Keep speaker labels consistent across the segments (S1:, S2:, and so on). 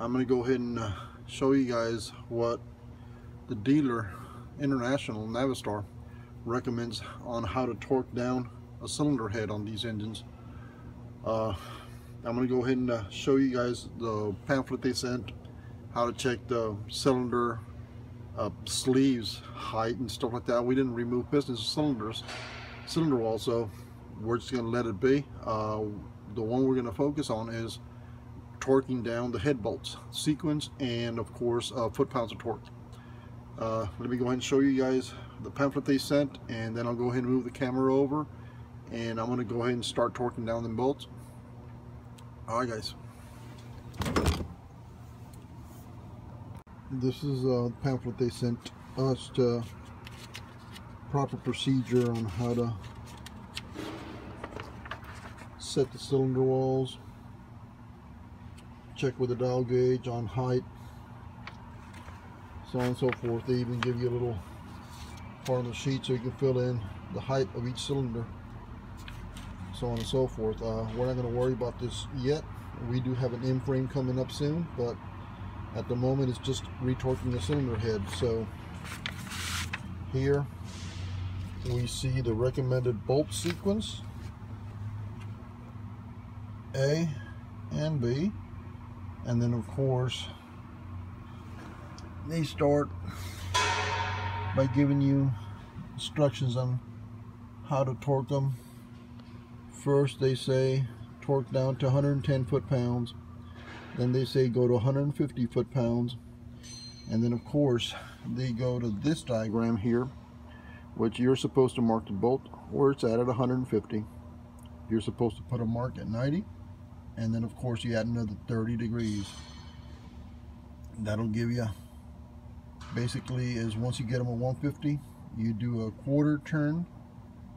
S1: I'm gonna go ahead and uh, show you guys what the dealer International Navistar recommends on how to torque down a cylinder head on these engines. Uh, I'm gonna go ahead and uh, show you guys the pamphlet they sent how to check the cylinder uh, sleeves height and stuff like that. We didn't remove pistons cylinders cylinder wall so we're just gonna let it be. Uh, the one we're gonna focus on is torquing down the head bolts sequence and of course uh, foot pounds of torque. Uh, let me go ahead and show you guys the pamphlet they sent and then I'll go ahead and move the camera over and I'm going to go ahead and start torquing down the bolts. Alright guys. This is uh, the pamphlet they sent us to proper procedure on how to set the cylinder walls check with the dial gauge on height so on and so forth. They even give you a little part on the sheet so you can fill in the height of each cylinder so on and so forth. Uh, we're not going to worry about this yet. We do have an M-frame coming up soon but at the moment it's just retorquing the cylinder head. So here we see the recommended bolt sequence A and B and then of course they start by giving you instructions on how to torque them. First they say torque down to 110 foot-pounds. Then they say go to 150 foot-pounds. And then of course they go to this diagram here which you're supposed to mark the bolt where it's at at 150 you're supposed to put a mark at 90 and then of course you add another 30 degrees. That'll give you basically is once you get them at 150 you do a quarter turn.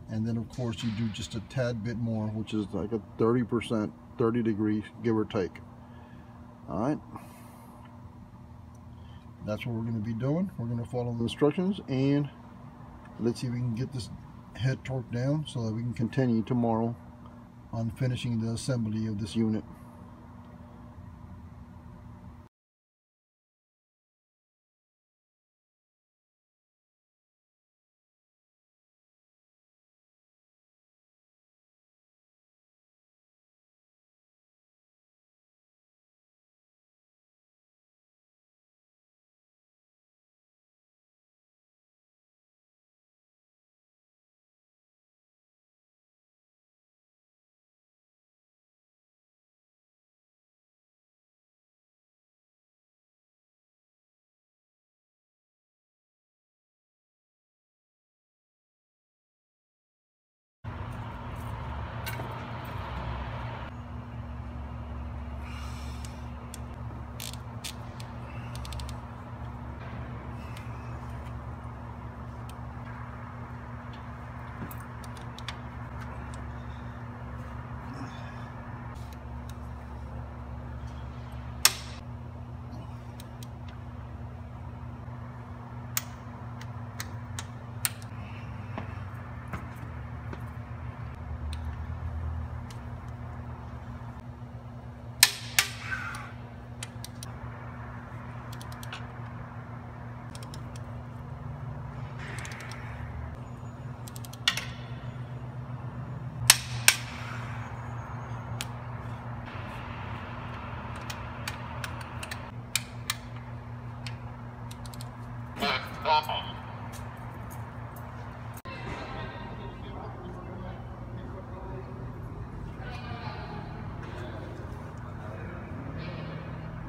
S1: And then of course you do just a tad bit more which is like a 30 percent 30 degrees give or take. All right that's what we're going to be doing. We're going to follow the instructions and let's see if we can get this head torqued down so that we can continue tomorrow on finishing the assembly of this unit.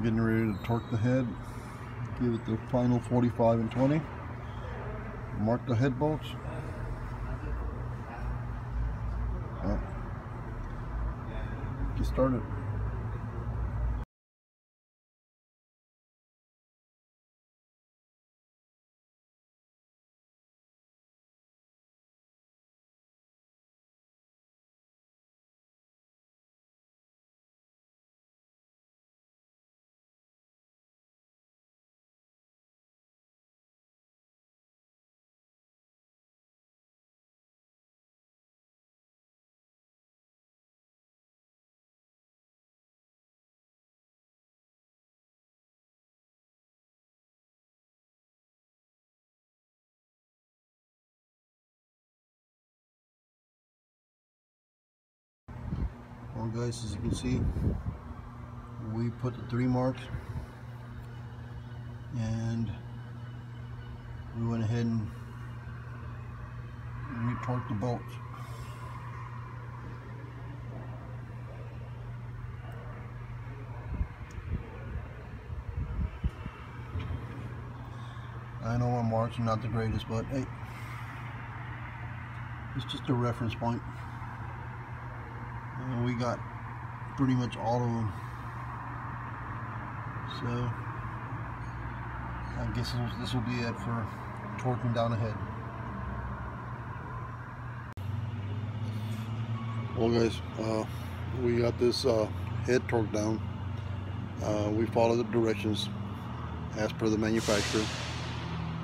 S1: Getting ready to torque the head. Give it the final 45 and 20. Mark the head bolts. Get started. Guys, as you can see, we put the three marks and we went ahead and retorqued the bolts. I know my marks are not the greatest, but hey, it's just a reference point. We got pretty much all of them. So, I guess this will, this will be it for torquing down ahead. Well guys, uh, we got this uh, head torqued down. Uh, we followed the directions as per the manufacturer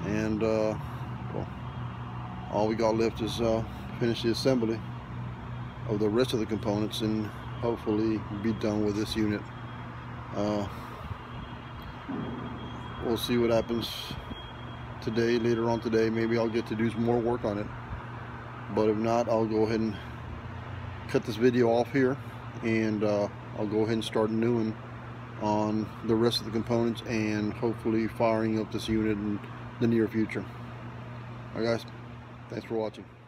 S1: and uh, well, all we got left is uh, finish the assembly of the rest of the components and hopefully be done with this unit uh, we'll see what happens today later on today maybe I'll get to do some more work on it but if not I'll go ahead and cut this video off here and uh, I'll go ahead and start a new one on the rest of the components and hopefully firing up this unit in the near future. Alright guys, thanks for watching.